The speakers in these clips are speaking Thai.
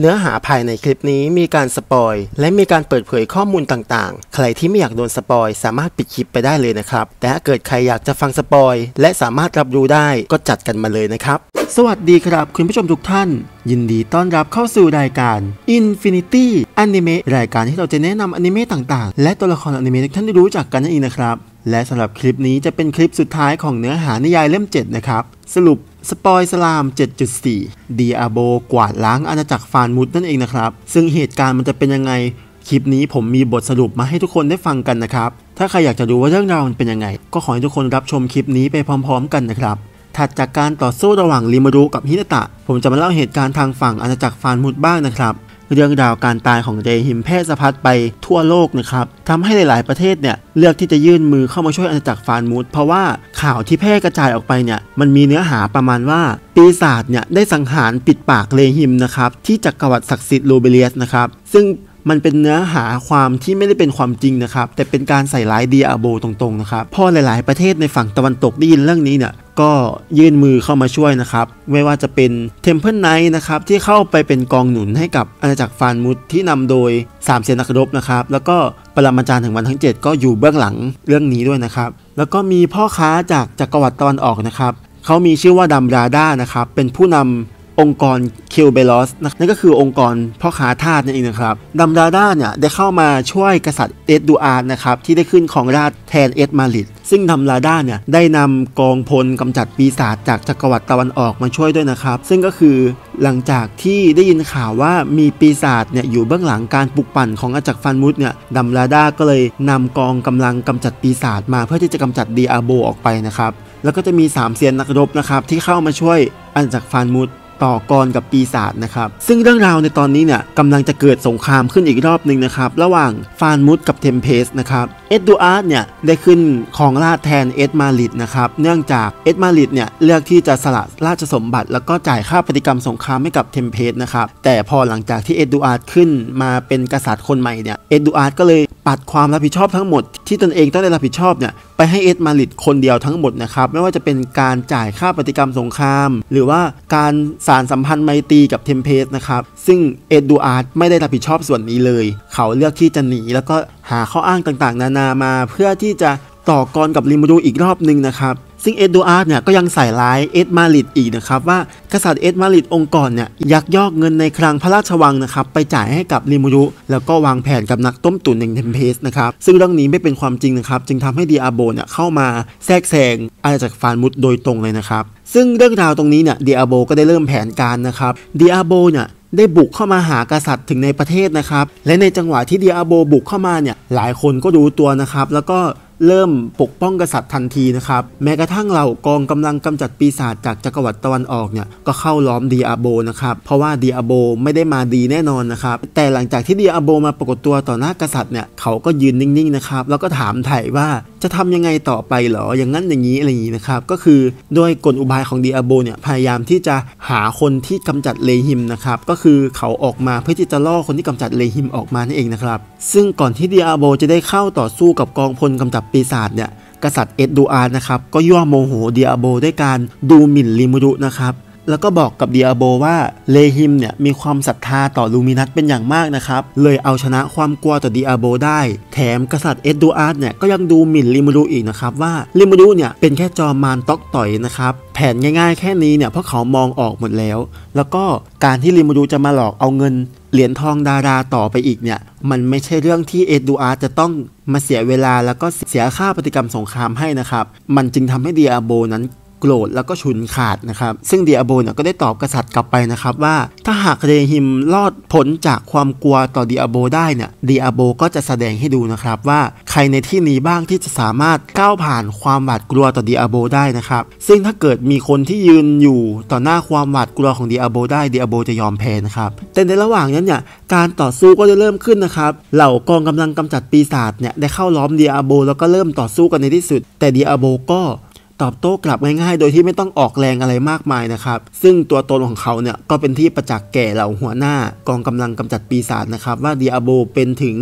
เนื้อหาภายในคลิปนี้มีการ spoil และมีการเปิดเผยข้อมูลต่างๆ ใครที่ไม่อยากโดน spoil สามารถปิดคลิปไปได้เลยนะครับ แต่ถ้าเกิดใครอยากจะฟัง spoil และสามารถรับรู้ได้ก็จัดกันมาเลยนะครับ สวัสดีครับคุณผู้ชมทุกท่าน ยินดีต้อนรับเข้าสู่รายการ Infinity Anime รายการที่เราจะแนะนำอนิเมะต่างๆ และตัวละครอนิเมะที่ท่านได้รู้จักกันนั่นเองนะครับ และสำหรับคลิปนี้จะเป็นคลิปสุดท้ายของเนื้อหานิยายเล่ม 7 นะครับ สรุปสปอยสลาม 7.4 ดีอาโบกวาดล้างอาณาจักรฟานมุดนั่นเองนะครับ ซึ่งเหตุการณ์มันจะเป็นยังไง คลิปนี้ผมมีบทสรุปมาให้ทุกคนได้ฟังกันนะครับ ถ้าใครอยากจะดูว่าเรื่องราวมันเป็นยังไง ก็ขอให้ทุกคนรับชมคลิปนี้ไปพร้อม ๆ กันนะครับ ถัดจากการต่อสู้ระหว่างริมารุกับฮินาตะ ผมจะมาเล่าเหตุการณ์ทางฝั่งอาณาจักรฟานมุดบ้างนะครับ เรื่องราวการตายของเรฮิมแพร่สะพัดไปทั่วโลกนะครับทำให้หลาย ๆ ประเทศเนี่ยเลือกที่จะยื่นมือเข้ามาช่วยอาณาจักรฟานมูดเพราะว่าข่าวที่แพร่กระจายออกไปเนี่ยมันมีเนื้อหาประมาณว่า ปีศาจเนี่ยได้สังหารปิดปากเรฮิมนะครับที่จักรวรรดิศักดิ์สิทธิ์ลูเบริออสนะครับซึ่งมันเป็นเนื้อหาความที่ไม่ได้เป็นความจริงนะครับ แต่เป็นการใส่ร้ายดิอาโบลตรงๆนะครับพอหลาย ๆ ประเทศในฝั่งตะวันตกได้ยินเรื่องนี้เนี่ย ก็ยื่นมือเข้ามาช่วยนะครับ ไม่ว่าจะเป็น Temple Knight นะครับที่เข้าไปเป็นกองหนุนให้กับอาณาจักรฟาลมุสที่นำโดย 3 เซียนนักรบนะครับ แล้วก็ปรมาจารย์ถึงวันทั้ง 7 ก็อยู่เบื้องหลังเรื่องนี้ด้วยนะครับ แล้วก็มีพ่อค้าจากจักรวรรดิตอนออกนะครับเขามีชื่อว่าดัมราดานะครับเป็นผู้นำ องค์กรคิวเบลอสนั่นก็คือองค์กรพ่อค้าทาสนั่นเองนะครับดัมดาด้าเนี่ยได้เข้ามาช่วยกษัตริย์เอ็ดดูอาร์นะครับที่ได้ขึ้นของราชแทนเอ็ดมาริดซึ่งดัมดาด้าเนี่ยได้นำกองพลกำจัดปีศาจจากจักรวรรดิตะวันออกมาช่วยด้วยนะครับ ซึ่งก็คือหลังจากที่ได้ยินข่าวว่ามีปีศาจเนี่ยอยู่เบื้องหลังการปลุกปั่นของอาณาจักรฟาลมุสเนี่ยดัมดาด้าก็เลยนำกองกำลังกำจัดปีศาจมาเพื่อที่จะกำจัดดิอาโบลออกไปนะครับ แล้วก็จะมี 3 เซียนนักรบนะครับที่เข้ามาช่วยอาณาจักรฟาลมุส ต่อกรกับปีศาจนะครับ ซึ่งเรื่องราวในตอนนี้เนี่ยกำลังจะเกิดสงครามขึ้นอีกรอบหนึ่งนะครับ ระหว่างฟาลมุสกับเทมเพสต์นะครับเอ็ดดูอาร์ดเนี่ยได้ขึ้นครองราชย์แทนเอ็ดมาริดนะครับเนื่องจากเอ็ดมาริดเนี่ยเลือกที่จะสละราชสมบัติ แล้วก็จ่ายค่าปฏิกรรมสงครามให้กับเทมเพสต์นะครับแต่พอหลังจากที่เอ็ดดูอาร์ดขึ้นมาเป็นกษัตริย์คนใหม่เนี่ยเอ็ดดูอาร์ดก็เลยปัดความรับผิดชอบทั้งหมดที่ตนเองต้องได้รับผิดชอบเนี่ยไปให้เอ็ดมาริดคนเดียวทั้งหมดนะครับไม่ว่าจะเป็นการจ่ายค่าปฏิกรรมสงคราม หรือว่าการสานสัมพันธ์ไมตรีกับเทมเพสต์นะครับ ซึ่งเอ็ดดูอาร์ดไม่ได้รับผิดชอบส่วนนี้เลย เขาเลือกที่จะหนีแล้วก็หาข้ออ้างต่างๆ นานามา เพื่อที่จะต่อกรกับลิมูรุอีกรอบหนึ่งนะครับ ซึ่งเอ็ดดูอาร์ดเนี่ยก็ยังใส่ร้ายเอ็ดมาริดอีกนะครับว่ากษัตริย์เอ็ดมาริดองค์ก่อนเนี่ยยักยอกเงินในคลังพระราชวังนะครับไปจ่ายให้กับลิมูรุ แล้วก็วางแผนกับนักต้มตุ๋นอย่างเทมเพสต์นะครับซึ่งเรื่องนี้ไม่เป็นความจริงนะครับจึงทำให้ดิอาโบลเนี่ยเข้ามาแทรกแซงอาณาจักรฟาลมุสโดยตรงเลยนะครับซึ่งเรื่องราวตรงนี้เนี่ยดิอาโบลก็ได้เริ่มแผนการนะครับดิอาโบลเนี่ยได้บุกเข้ามาหากษัตริย์ถึงในประเทศนะครับ และในจังหวะที่ดิอาโบลบุกเข้ามาเนี่ยหลายคนก็รู้ตัวนะครับ แล้วก็ เริ่มปกป้องกษัตริย์ทันทีนะครับ แม้กระทั่งเหล่ากองกำลังกำจัดปีศาจจากจักรวรรดิตะวันออกเนี่ยก็เข้าล้อมดิอาโบลนะครับ เพราะว่าดิอาโบลไม่ได้มาดีแน่นอนนะครับ แต่หลังจากที่ดีอาโบมาปรากฏตัวต่อหน้ากษัตริย์เนี่ยเขาก็ยืนนิ่งๆนะครับแล้วก็ถามไถ่ว่าจะทำยังไงต่อไปหรอ อย่างนั้นอย่างนี้อะไรอย่างนี้นะครับ ก็คือโดยกลอุบายของดีอาโบเนี่ย พยายามที่จะหาคนที่กำจัดเลหิมนะครับ ก็คือเขาออกมาเพื่อที่จะล่อคนที่กำจัดเลหิมออกมานั่นเองนะครับ ซึ่งก่อนที่ดีอาโบจะได้เข้าต่อสู้กับกองพลกำจัดปีศาจเนี่ย กษัตริย์เอ็ดดูอาร์นะครับ ก็ย่อโมโหเดียโบด้วยการดูหมิ่นลิมูรุนะครับ แล้วก็บอกกับดิอาโบลว่าเรฮิมเนี่ยมีความศรัทธาต่อลูมินัสเป็นอย่างมากนะครับ เลยเอาชนะความกลัวต่อดิอาโบลได้ แถมกษัตริย์เอ็ดดูอาร์ดเนี่ยก็ยังดูหมิ่นลิมูรุอีกนะครับว่าลิมูรุเนี่ยเป็นแค่จอมมารต๊อกต๋อยนะครับแผนง่ายๆแค่นี้เนี่ยเพราะเขามองออกหมดแล้ว แล้วก็การที่ลิมูรุจะมาหลอกเอาเงินเหรียญทองดาราต่อไปอีกเนี่ย มันไม่ใช่เรื่องที่เอ็ดดูอาร์ดจะต้องมาเสียเวลาแล้วก็เสียค่าปฏิกรรมสงครามให้นะครับ มันจึงทำให้เดียโบนั้น โกรธแล้วก็ฉุนขาดนะครับ ซึ่งเดียโบเนี่ยก็ได้ตอบกษัตริย์กลับไปนะครับว่า ถ้าหากเรฮิมรอดพ้นจากความกลัวต่อเดียโบได้เนี่ยเดียโบก็จะแสดงให้ดูนะครับว่าใครในที่นี้บ้างที่จะสามารถก้าวผ่านความหวาดกลัวต่อเดียโบได้นะครับ ซึ่งถ้าเกิดมีคนที่ยืนอยู่ต่อหน้าความหวาดกลัวของเดียโบได้เดียโบจะยอมแพ้นะครับแต่ในระหว่างนั้นเนี่ยการต่อสู้ก็จะเริ่มขึ้นนะครับเหล่ากองกำลังกำจัดปีศาจเนี่ยได้เข้าล้อมเดียโบแล้วก็เริ่มต่อสู้กันในที่สุด แต่เดียโบก็ ตอบโต้กลับง่ายๆ โดยที่ไม่ต้องออกแรงอะไรมากมายนะครับ ซึ่งตัวตนของเขาเนี่ยก็เป็นที่ประจักษ์แก่เหล่าหัวหน้ากองกำลังกำจัดปีศาจนะครับว่าเดียโบเป็นถึง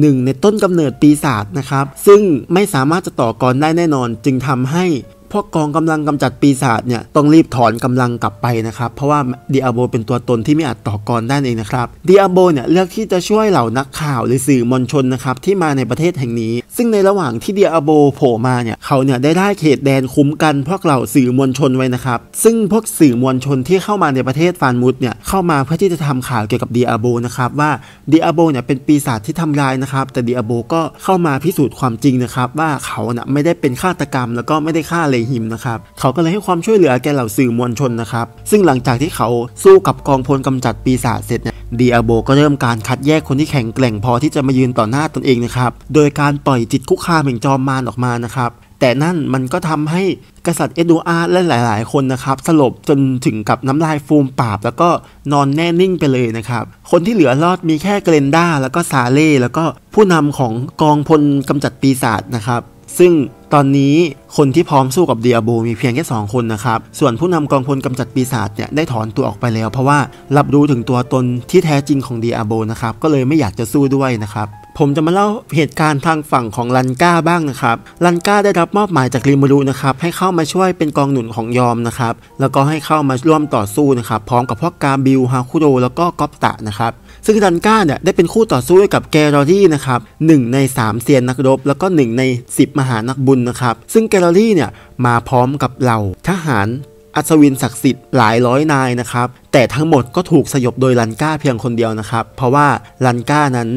หนึ่งในต้นกำเนิดปีศาจนะครับ ซึ่งไม่สามารถจะต่อกรได้แน่นอนจึงทำให้ พวกกองกำลังกำจัดปีศาจเนี่ยต้องรีบถอนกำลังกลับไปนะครับเพราะว่าเดียโบเป็นตัวตนที่ไม่อาจต่อกรได้เองนะครับเดียโบเนี่ยเลือกที่จะช่วยเหล่านักข่าวหรือสื่อมวลชนนะครับที่มาในประเทศแห่งนี้ ซึ่งในระหว่างที่เดียโบโผล่มาเนี่ยเขาเนี่ยได้ได้เขตแดนคุ้มกันพวกเหล่าสื่อมวลชนไว้นะครับซึ่งพวกสื่อมวลชนที่เข้ามาในประเทศฟานมุดเนี่ยเข้ามาเพื่อที่จะทำข่าวเกี่ยวกับเดียโบนะครับว่าเดียโบเนี่ยเป็นปีศาจที่ทำลายนะครับแต่เดียโบก็เข้ามาพิสูจน์ความจริงนะครับว่าเขาเนี่ยไม่ได้เป็นฆาตกรรมแล้วก็ไม่ได้ฆ่าเลหิมนะครับเขาก็เลยให้ความช่วยเหลือแก่เหล่าสื่อมวลชนนะครับ ซึ่งหลังจากที่เขาสู้กับกองพลกำจัดปีศาจเสร็จเนี่ยเดียโบก็เริ่มการคัดแยกคนที่แข็งแกร่งพอที่จะมายืนต่อหน้าตนเองนะครับ โดยการปล่อยจิตคุกคามแห่งจอมมารออกมานะครับ แต่นั่นมันก็ทำให้กษัตริย์เอ็ดดูอาร์ดและหลาย ๆ คนนะครับสลบจนถึงกับน้ำลายฟูมปากแล้วก็นอนแน่นิ่งไปเลยนะครับ คนที่เหลือรอดมีแค่เกรนด้าแล้วก็ซาเล่แล้วก็ผู้นำของกองพลกำจัดปีศาจนะครับ ซึ่งตอนนี้คนที่พร้อมสู้กับเดียโบมีเพียงแค่ 2 คนนะครับ ส่วนผู้นำกองพลกำจัดปีศาจเนี่ยได้ถอนตัวออกไปแล้ว เพราะว่ารับรู้ถึงตัวตนที่แท้จริงของเดียโบนะครับ ก็เลยไม่อยากจะสู้ด้วยนะครับ ผมจะมาเล่าเหตุการณ์ทางฝั่งของลันก้าบ้างนะครับ ลันก้าได้รับมอบหมายจากริมูรุนะครับให้เข้ามาช่วยเป็นกองหนุนของยอมนะครับ แล้วก็ให้เข้ามาร่วมต่อสู้นะครับพร้อมกับพวกกาบิลฮาคุโดแล้วก็กอปตะนะครับซึ่งลันก้าเนี่ยได้เป็นคู่ต่อสู้กับแกรอรี่นะครับหนึ่งใน 3เซียนนักรบ แล้วก็ 1 ใน 10 มหานักบุญนะครับ ซึ่งแกรอรี่เนี่ยมาพร้อมกับเหล่าทหารอัศวินศักดิ์สิทธิ์หลายร้อยนายนะครับ แต่ทั้งหมดก็ถูกสยบโดยลันก้าเพียงคนเดียวนะครับ เพราะว่าลันก้านั้น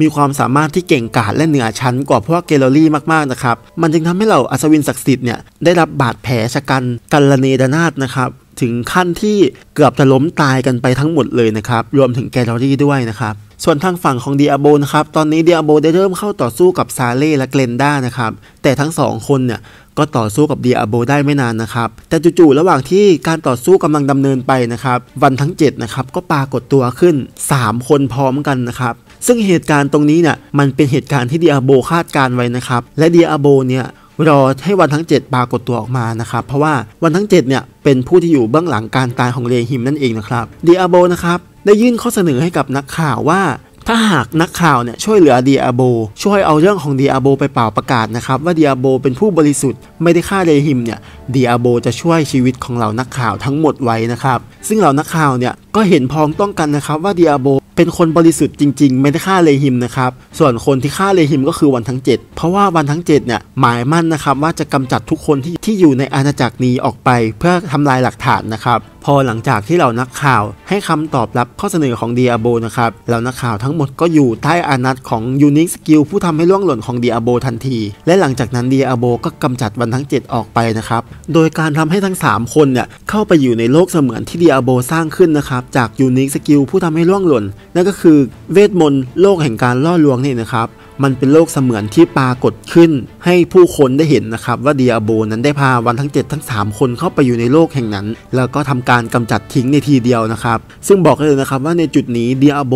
มีความสามารถที่เก่งกาจและเหนือชั้นกว่าพวกเกลอรี่มากๆนะครับ มันจึงทำให้เราอัศวินศักดิ์สิทธิ์เนี่ยได้รับบาดแผลชะกันกัลเนดนาดนะครับ ถึงขั้นที่เกือบจะล้มตายกันไปทั้งหมดเลยนะครับ รวมถึงแกลอรี่ด้วยนะครับ ส่วนทางฝั่งของเดียโบนะครับ ตอนนี้เดียโบได้เริ่มเข้าต่อสู้กับซาเล่และเกลนด้านะครับ แต่ทั้งสองคนเนี่ยก็ต่อสู้กับเดียโบได้ไม่นานนะครับ แต่จู่ๆระหว่างที่การต่อสู้กำลังดำเนินไปนะครับ วันทั้ง7นะครับก็ปรากฏตัวขึ้น 3 คนพร้อมกันนะครับ ซึ่งเหตุการณ์ตรงนี้เนี่ยมันเป็นเหตุการณ์ที่เดียโบคาดการไว้นะครับ และเดียโบเนี่ย รอให้วันทั้ง 7 ปรากฏตัวออกมานะครับ เพราะว่าวันทั้ง 7 เนี่ย เป็นผู้ที่อยู่เบื้องหลังการตายของเลหิมนั่นเองนะครับเดียโบนะครับได้ยื่นข้อเสนอให้กับนักข่าวว่าถ้าหากนักข่าวเนี่ยช่วยเหลือเดียโบ ช่วยเอาเรื่องของเดียโบไปเป่าประกาศนะครับว่าเดียโบเป็นผู้บริสุทธิ์ไม่ได้ฆ่าเลหิมเนี่ยเดียโบจะช่วยชีวิตของเหล่านักข่าวทั้งหมดไว้นะครับซึ่งเหล่านักข่าวเนี่ยก็เห็นพ้องต้องกันนะครับว่าดิอาโบล เป็นคนบริสุทธิ์จริงๆ ไม่ได้ฆ่าเรฮิมนะครับ ส่วนคนที่ฆ่าเรฮิมก็คือวันทั้ง 7 เพราะว่าวันทั้ง7เนี่ยหมายมั่นนะครับว่าจะกำจัดทุกคนที่ที่อยู่ในอาณาจักรนี้ออกไป เพื่อทำลายหลักฐานนะครับพอหลังจากที่เหล่านักข่าวให้คำตอบรับข้อเสนอของดิอาโบลนะครับเหล่านักข่าวทั้งหมดก็อยู่ใต้อาณัติของ unique skill ผู้ทำให้ร่วงหล่นของดิอาโบลทันที และหลังจากนั้นดิอาโบลก็กำจัดวันทั้ง 7 ออกไปนะครับ โดยการทำให้ทั้ง 3 คนเนี่ยเข้าไปอยู่ในโลกเสมือนที่ดิอาโบลสร้างขึ้นนะครับจาก unique skill ผู้ทำให้ร่วงหล่นนั่นก็คือเวทมนต์โลกแห่งการล่อลวงนี่นะครับ มันเป็นโลกเสมือนที่ปรากฏขึ้น ให้ผู้คนได้เห็นนะครับว่าดิอาโบลนั้นได้พาวันทั้ง 7 ทั้ง 3 คนเข้าไปอยู่ในโลกแห่งนั้น แล้วก็ทำการกำจัดทิ้งในทีเดียวนะครับซึ่งบอกเลยนะครับว่าในจุดนี้ดิอาโบล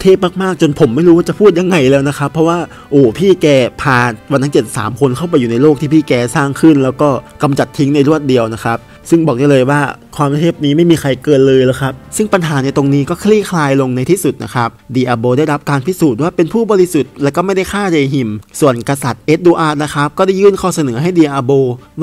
เทพมากๆ จนผมไม่รู้ว่าจะพูดยังไงแล้วนะครับเพราะว่าโอ้พี่แกพาวันทั้ง 7 3 คนเข้าไปอยู่ในโลกที่พี่แกสร้างขึ้น แล้วก็กำจัดทิ้งในรวดเดียวนะครับ ซึ่งบอกได้เลยว่าความเทพนี้ไม่มีใครเกินเลยแล้วครับ ซึ่งปัญหาในตรงนี้ก็คลี่คลายลงในที่สุดนะครับดีอาโบได้รับการพิสูจน์ว่าเป็นผู้บริสุทธิ์และก็ไม่ได้ฆ่าเรหิม ส่วนกษัตริย์เอ็ดดูอาร์นะครับก็ได้ยื่นข้อเสนอให้ดีอาโบ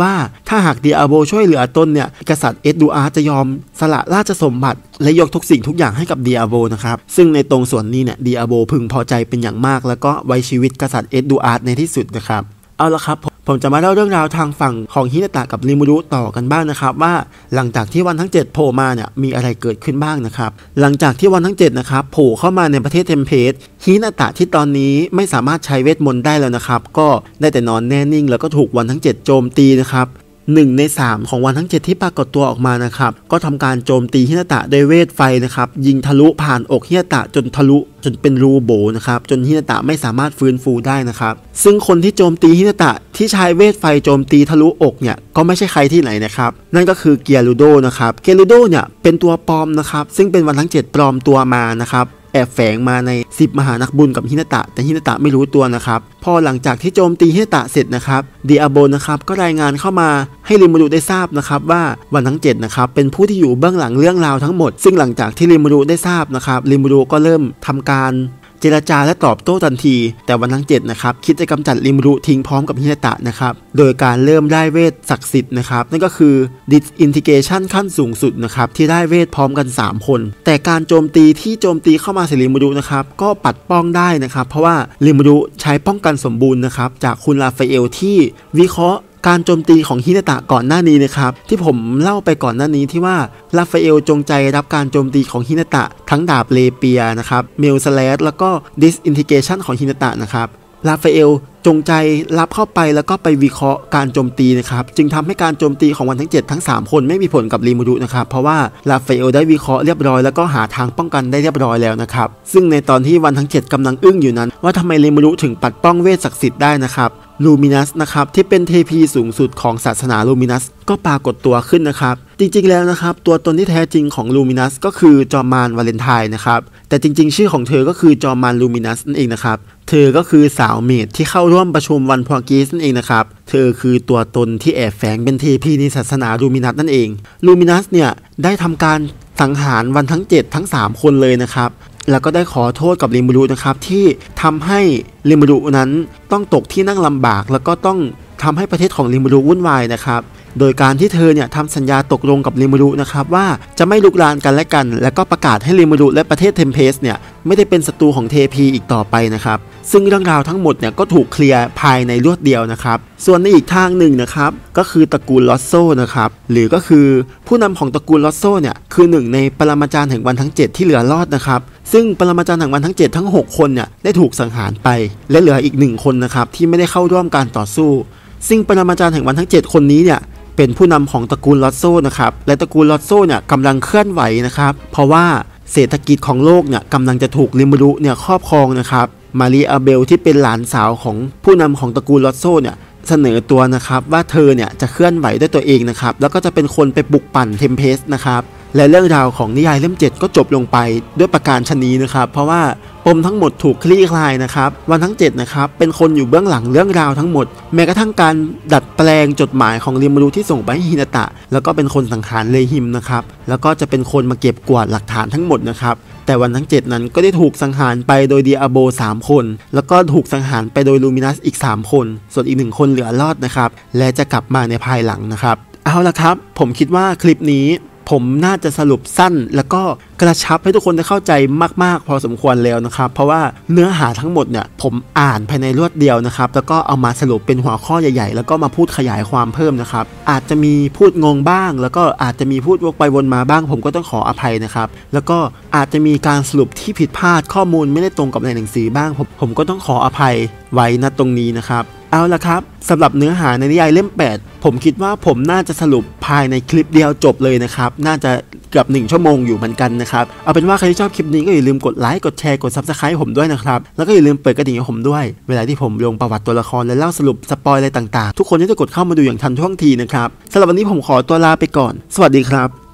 ว่าถ้าหากดีอาโบช่วยเหลือตนเนี่ยกษัตริย์เอ็ดดูอาร์จะยอม สละราชสมบัติ และยกทุกสิ่งทุกอย่างให้กับดีอาโบนะครับซึ่งในตรงส่วนนี้เนี่ยดีอาโบพึงพอใจเป็นอย่างมาก แล้วก็ไว้ชีวิตกษัตริย์เอ็ดดูอาร์ในที่สุดนะครับ เอาละครับผมจะมาเล่าเรื่องราวทางฝั่งของฮินาตะกับริมูรุต่อกันบ้างนะครับ ว่าหลังจากที่วันทั้ง 7 โผล่มาเนี่ยมีอะไรเกิดขึ้นบ้างนะครับ หลังจากที่วันทั้ง 7 นะครับโผล่เข้ามาในประเทศเทมเพสฮินาตะที่ตอนนี้ไม่สามารถใช้เวทมนต์ได้แล้วนะครับ ก็ได้แต่นอนแน่นิ่ง แล้วก็ถูกวันทั้ง 7 โจมตีนะครับ หนึ่งใน 3 ของวันทั้ง 7 ที่ปรากฏตัวออกมานะครับ ก็ทำการโจมตีฮินาตะด้วยเวทไฟนะครับ ยิงทะลุผ่านอกฮินาตะจนทะลุจนเป็นรูโบนะครับจนฮินาตะไม่สามารถฟื้นฟูได้นะครับ ซึ่งคนที่โจมตีฮินาตะที่ใช้เวทไฟโจมตีทะลุอกเนี่ยก็ไม่ใช่ใครที่ไหนนะครับ นั่นก็คือเกียรูโดนะครับเกียรูโดเนี่ยเป็นตัวปลอมนะครับ ซึ่งเป็นวันทั้ง 7 ปลอมตัวมานะครับ อบแฝงมาใน 10 มหานักบุญกับฮินาตะ แต่ฮินาตะไม่รู้ตัวนะครับ พอหลังจากที่โจมตีฮินาตะเสร็จนะครับเดียโบนะครับก็รายงานเข้ามาให้ริมูรุได้ทราบนะครับว่าวันทั้ง7นะครับเป็นผู้ที่อยู่เบื้องหลังเรื่องราวทั้งหมด ซึ่งหลังจากที่ริมูรุได้ทราบนะครับริมูรุก็เริ่มทำการ เจรจาและตอบโต้ทันที แต่วันทั้ง7นะครับคิดจะกำจัดริมรุทิ้งพร้อมกับฮินาตะนะครับโดยการเริ่มได้เวทศักดิ์สิทธิ์นะครับนั่นก็คือ disintegration ขั้นสูงสุดนะครับที่ได้เวทพร้อมกัน 3 คน แต่การโจมตีที่โจมตีเข้ามาใส่ริมรุนะครับก็ปัดป้องได้นะครับเพราะว่าริมรุใช้ป้องกันสมบูรณ์นะครับจากคุณลาฟาเอลที่วิเคราะห์ การโจมตีของฮินาตะก่อนหน้านี้นะครับที่ผมเล่าไปก่อนหน้านี้ที่ว่าลาฟาเอลจงใจรับการโจมตีของฮินาตะ ทั้งดาบ rapier นะครับ Melt Slash แล้วก็ Disintegration ของฮินาตะนะครับลาฟาเอลจงใจรับเข้าไปแล้วก็ไปวิเคราะห์การโจมตีนะครับจึงทำให้การโจมตีของวันทั้ง 7 ทั้ง 3 คนไม่มีผลกับลิมูรุนะครับเพราะว่าลาฟาเอลได้วิเคราะห์เรียบร้อยแล้วก็หาทางป้องกันได้เรียบร้อยแล้วนะครับซึ่งในตอนที่วันทั้ง 7กำลังอึ้งอยู่นั้น ว่าทำไมลิมูรุถึงปัดป้องเวทศักดิ์สิทธิ์ได้นะครับ ลูมินัสนะครับที่เป็นเทพีสูงสุดของศาสนาลูมินัสก็ปรากฏตัวขึ้นนะครับ จริงๆแล้วนะครับ ตัวตนที่แท้จริงของลูมินัสก็คือจอมมานวาเลนไทน์นะครับ แต่จริง ๆ ชื่อของเธอก็คือจอมมานลูมินัสนั่นเองนะครับ เธอก็คือสาวเมดที่เข้าร่วมประชุมวันพอกีสนั่นเองนะครับ เธอคือตัวตนที่แอบแฝงเป็นเทพีในศาสนาลูมินัสนั่นเองลูมินัสเนี่ยได้ทำการสังหารวันทั้ง 7 ทั้ง 3 คนเลยนะครับ แล้วก็ได้ขอโทษกับริมูรุนะครับที่ทำให้ริมูรุนั้นต้องตกที่นั่งลำบาก แล้วก็ต้องทำให้ประเทศของริมูรุวุ่นวายนะครับ โดยการที่เธอเนี่ยทำสัญญาตกลงกับริมูรุนะครับว่าจะไม่ลุกลานกันและกัน แล้วก็ประกาศให้ริมูรุและประเทศเทมเพสเนี่ยไม่ได้เป็นศัตรูของเทพีอีกต่อไปนะครับซึ่งเรื่องราวทั้งหมดเนี่ยก็ถูกเคลียร์ภายในรวดเดียวนะครับส่วนในอีกทางหนึ่งนะครับก็คือตระกูลลอสโซนะครับหรือก็คือผู้นำของตระกูลลอสโซเนี่ยคือหนึ่งในปรมาจารย์แห่งวันทั้ง 7 ที่เหลือรอดนะครับซึ่งปรมาจารย์แห่งวันทั้ง 7 ทั้ง 6 คนเนี่ยได้ถูกสังหารไป และเหลืออีกหนึ่งคนนะครับที่ไม่ได้เข้าร่วมการต่อสู้ซึ่งปรมาจารย์แห่งวันทั้ง 7 คนนี้เนี่ย เป็นผู้นำของตระกูลรอสโซนะครับและตระกูลรอสโซเนี่ยกำลังเคลื่อนไหวนะครับ เพราะว่าเศรษฐกิจของโลกเนี่ยกำลังจะถูกลิมูรุเนี่ยครอบครองนะครับมารีอาเบลที่เป็นหลานสาวของผู้นำของตระกูลรอสโซเนี่ยเสนอตัวนะครับว่าเธอเนี่ยจะเคลื่อนไหวด้วยตัวเองนะครับแล้วก็จะเป็นคนไปปลุกปั่นเทมเพสต์นะครับและเรื่องราวของนิยายเล่ม 7 ก็จบลงไปด้วยประการชนีนะครับ เพราะว่า ปมทั้งหมดถูกคลี่คลายนะครับวันทั้ง7นะครับเป็นคนอยู่เบื้องหลังเรื่องราวทั้งหมด แม้กระทั่งการดัดแปลงจดหมายของเรียมรูที่ส่งไปให้ฮินาตะ แล้วก็เป็นคนสังหารเลหิมนะครับแล้วก็จะเป็นคนมาเก็บกวาดหลักฐานทั้งหมดนะครับแต่วันทั้ง 7 นั้นก็ได้ถูกสังหารไปโดยเดียโบ 3 คน แล้วก็ถูกสังหารไปโดยลูมินัสอีก 3 คน ส่วนอีกหนึ่งคนเหลือรอดนะครับ และจะกลับมาในภายหลังนะครับ เอาละครับ ผมคิดว่าคลิปนี้ ผมน่าจะสรุปสั้น แล้วก็กระชับให้ทุกคนได้เข้าใจมาก ๆ พอสมควรแล้วนะครับ เพราะว่าเนื้อหาทั้งหมดเนี่ยผมอ่านภายในรวดเดียวนะครับ แล้วก็เอามาสรุปเป็นหัวข้อใหญ่ ๆ แล้วก็มาพูดขยายความเพิ่มนะครับ อาจจะมีพูดงงบ้าง แล้วก็อาจจะมีพูดวกไปวนมาบ้าง ผมก็ต้องขออภัยนะครับ แล้วก็อาจจะมีการสรุปที่ผิดพลาดข้อมูลไม่ได้ตรงกับในหนังสือบ้าง ผมผมก็ต้องขออภัยไว้ณตรงนี้นะครับ เอาละครับสำหรับเนื้อหาในนิยายเล่ม 8 ผมคิดว่าผมน่าจะสรุปภายในคลิปเดียวจบเลยนะครับ น่าจะเกือบ 1 ชั่วโมงอยู่เหมือนกันนะครับ เอาเป็นว่าใครที่ชอบคลิปนี้ก็อย่าลืมกดไลค์กดแชร์กด Subscribe ผมด้วยนะครับ แล้วก็อย่าลืมเปิดกระดิ่งให้ผมด้วย เวลาที่ผมลงประวัติตัวละครและเล่าสรุปสปอยอะไรต่างๆ ทุกคนจะกดเข้ามาดูอย่างทันท่วงทีนะครับสำหรับวันนี้ผมขอตัวลาไปก่อน สวัสดีครับ